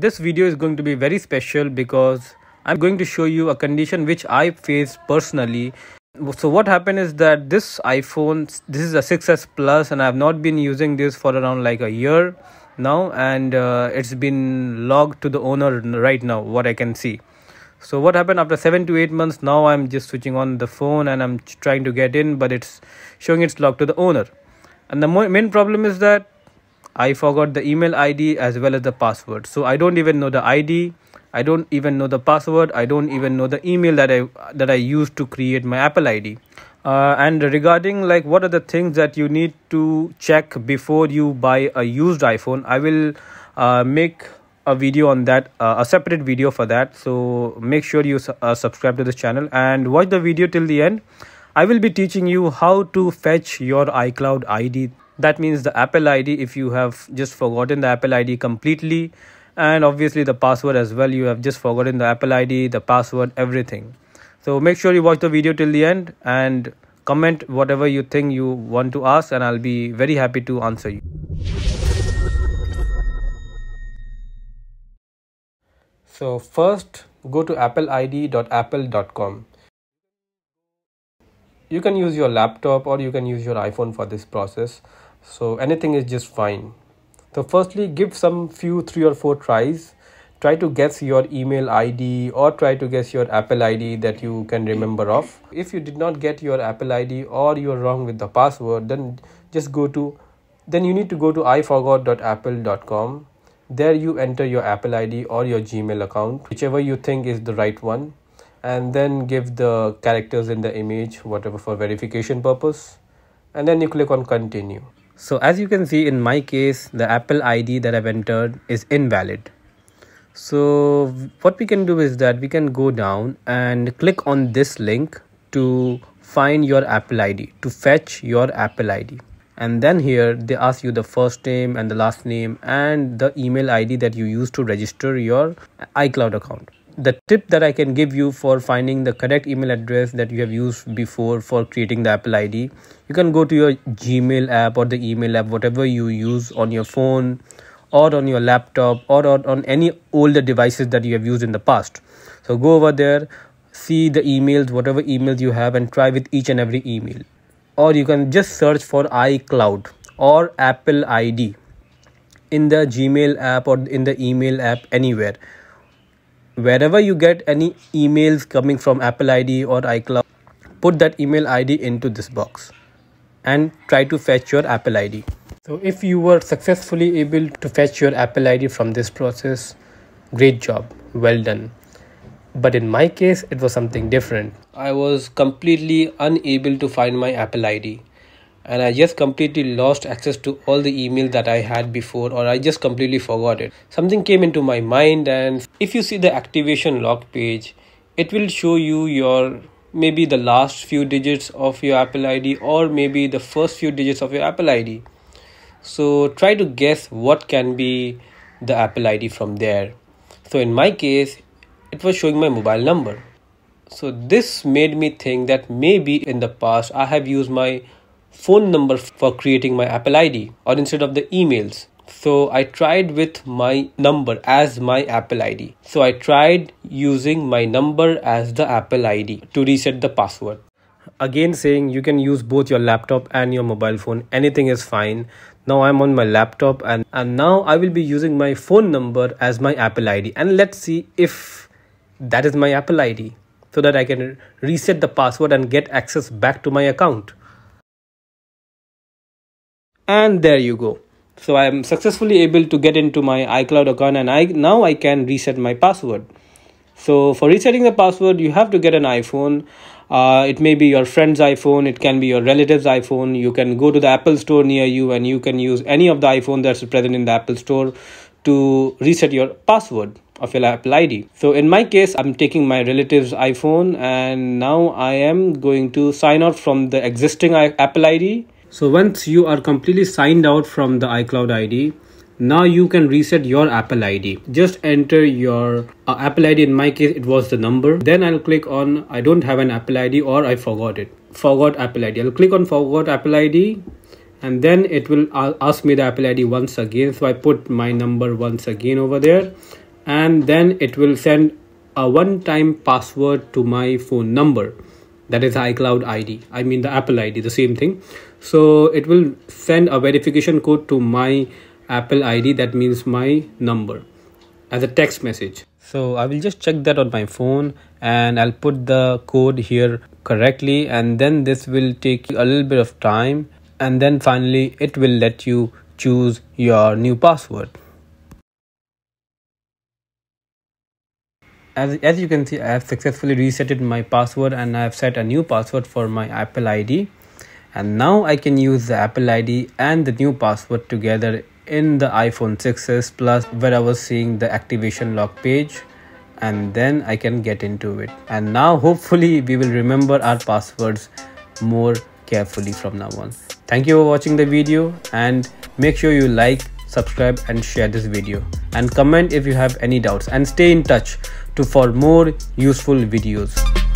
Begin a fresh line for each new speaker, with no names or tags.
This video is going to be very special because I'm going to show you a condition which I faced personally. So what happened is that this iPhone, this is a 6s Plus and I have not been using this for around like a year now and uh, it's been locked to the owner right now what I can see. So what happened after 7 to 8 months now I'm just switching on the phone and I'm trying to get in but it's showing it's locked to the owner. And the main problem is that I forgot the email ID as well as the password. So I don't even know the ID. I don't even know the password. I don't even know the email that I that I used to create my Apple ID. Uh, and regarding like what are the things that you need to check before you buy a used iPhone, I will uh, make a video on that, uh, a separate video for that. So make sure you uh, subscribe to this channel and watch the video till the end. I will be teaching you how to fetch your iCloud ID that means the apple id if you have just forgotten the apple id completely and obviously the password as well you have just forgotten the apple id the password everything. So make sure you watch the video till the end and comment whatever you think you want to ask and i'll be very happy to answer you. So first go to appleid.apple.com you can use your laptop or you can use your iphone for this process so anything is just fine. So firstly give some few three or four tries. Try to guess your email id or try to guess your apple id that you can remember of. If you did not get your apple id or you're wrong with the password then just go to then you need to go to iforgot.apple.com there you enter your apple id or your gmail account whichever you think is the right one and then give the characters in the image whatever for verification purpose. And then you click on continue so as you can see in my case, the Apple ID that I've entered is invalid. So what we can do is that we can go down and click on this link to find your Apple ID, to fetch your Apple ID. And then here they ask you the first name and the last name and the email ID that you use to register your iCloud account the tip that I can give you for finding the correct email address that you have used before for creating the Apple ID, you can go to your Gmail app or the email app, whatever you use on your phone or on your laptop or on, any older devices that you have used in the past. So go over there, see the emails, whatever emails you have, and try with each and every email. Or you can just search for iCloud or Apple ID in the Gmail app or in the email app anywhere wherever you get any emails coming from Apple ID or iCloud, put that email ID into this box and try to fetch your Apple ID. So if you were successfully able to fetch your Apple ID from this process, great job, well done. But in my case, it was something different. I was completely unable to find my Apple ID and I just completely lost access to all the emails that I had before or I just completely forgot it. Something came into my mind and if you see the activation lock page, it will show you your maybe the last few digits of your Apple ID or maybe the first few digits of your Apple ID. So try to guess what can be the Apple ID from there. So in my case, it was showing my mobile number. So this made me think that maybe in the past I have used my phone number for creating my Apple ID or instead of the emails. So I tried with my number as my Apple ID. So I tried using my number as the Apple ID to reset the password. Again saying you can use both your laptop and your mobile phone. Anything is fine. Now I'm on my laptop and, and now I will be using my phone number as my Apple ID. And let's see if that is my Apple ID so that I can reset the password and get access back to my account and there you go. So i am successfully able to get into my icloud account and i now i can reset my password. So for resetting the password you have to get an iphone. Uh, it may be your friend's iphone it can be your relative's iphone. You can go to the apple store near you and you can use any of the iphone that's present in the apple store to reset your password of your apple id so in my case i'm taking my relative's iphone and now i am going to sign out from the existing apple id so once you are completely signed out from the iCloud ID, now you can reset your Apple ID. Just enter your uh, Apple ID. In my case, it was the number. Then I'll click on I don't have an Apple ID or I forgot it. Forgot Apple ID. I'll click on forgot Apple ID and then it will ask me the Apple ID once again. So I put my number once again over there and then it will send a one time password to my phone number that is iCloud ID. I mean the Apple ID, the same thing. So it will send a verification code to my Apple ID that means my number as a text message. So I will just check that on my phone and I'll put the code here correctly and then this will take a little bit of time and then finally it will let you choose your new password. As, as you can see I have successfully resetted my password and I have set a new password for my Apple ID and now I can use the Apple ID and the new password together in the iPhone 6s Plus where I was seeing the activation lock page. And then I can get into it. And now hopefully we will remember our passwords more carefully from now on. Thank you for watching the video and make sure you like subscribe and share this video. And comment if you have any doubts. And stay in touch to for more useful videos